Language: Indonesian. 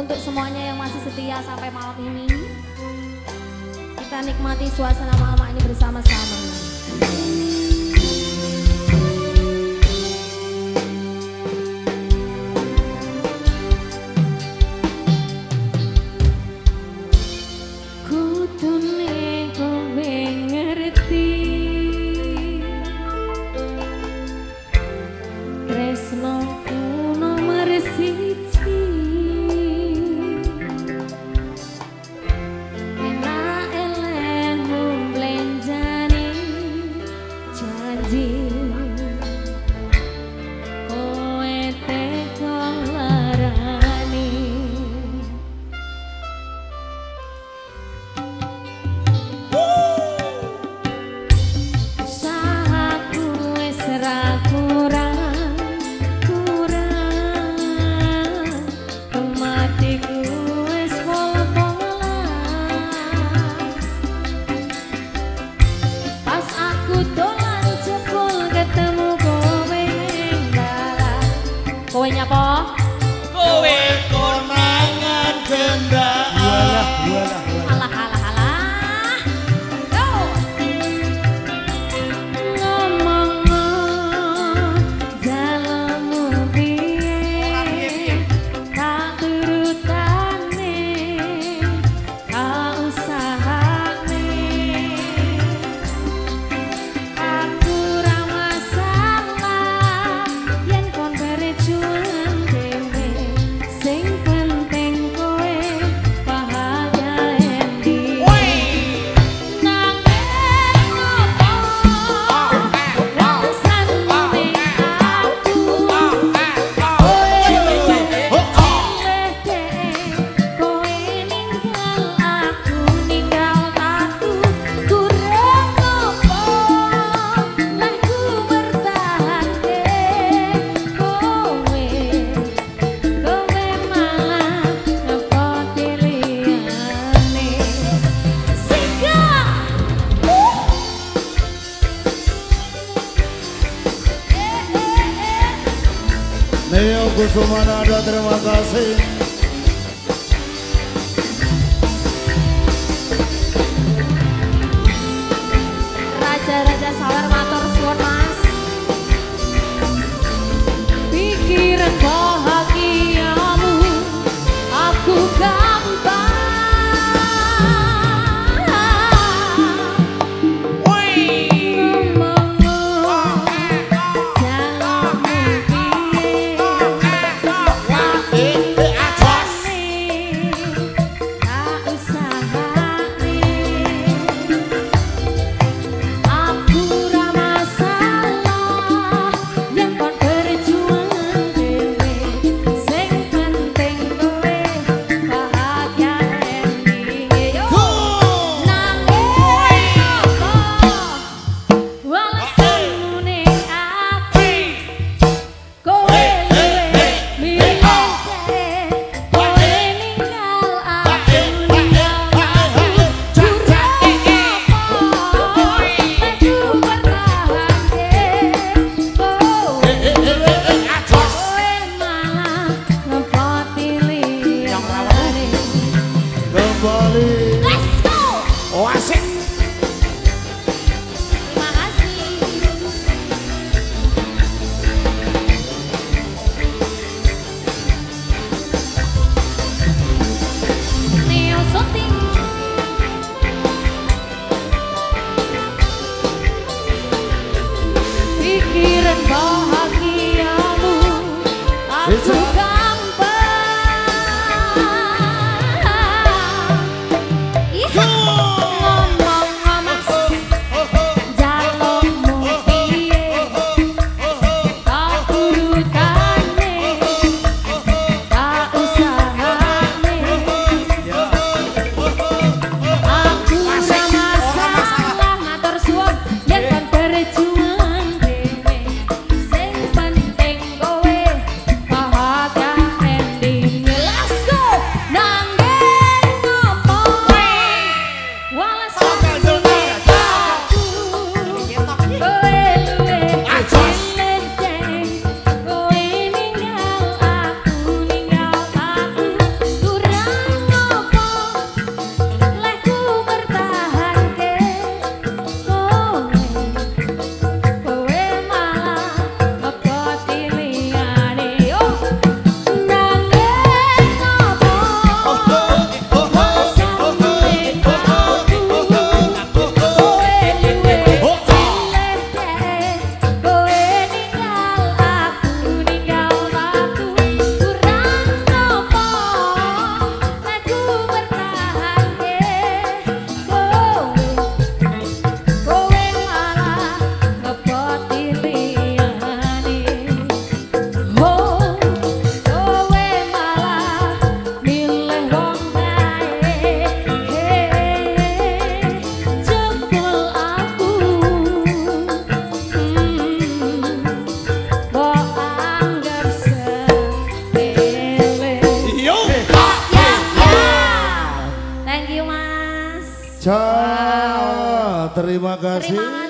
Untuk semuanya yang masih setia sampai malam ini Kita nikmati suasana malam ini bersama-sama. Yeah. Kusumanada terima kasih Raja-raja Ciao, terima kasih. Terima kasih.